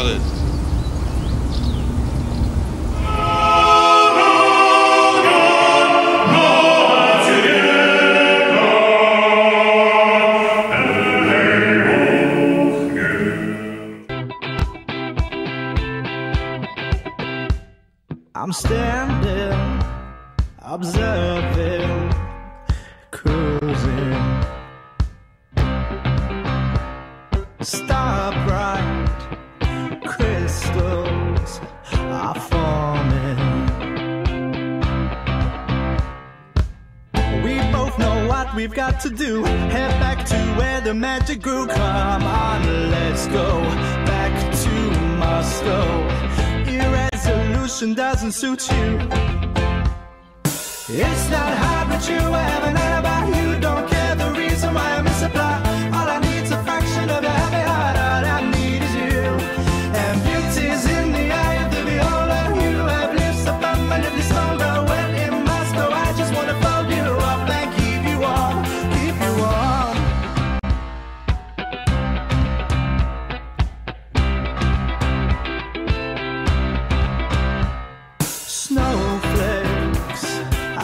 Got it. we've got to do. Head back to where the magic grew. Come on, let's go back to Moscow. Your resolution doesn't suit you. It's not hard, but you have an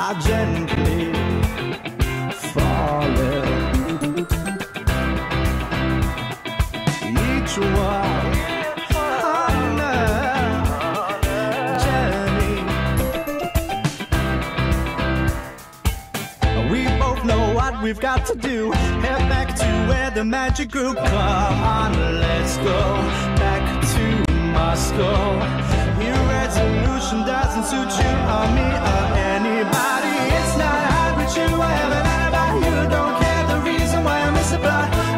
are gently falling. Each one. We both know what We've got to do head back to where the magic grew. Come on, let's go back to Moscow solution doesn't suit you or me or anybody. It's not hard with you. I haven't about you. Don't care the reason why I'm misapplied.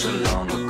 so long ago.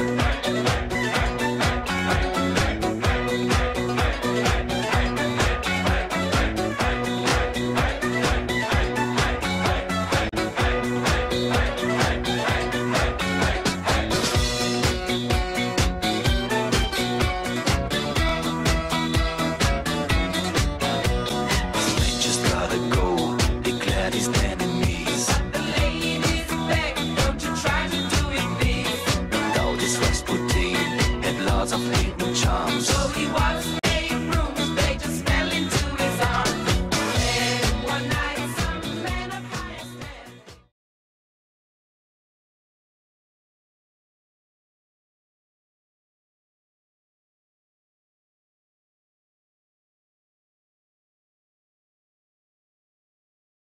a fatal charms. So he was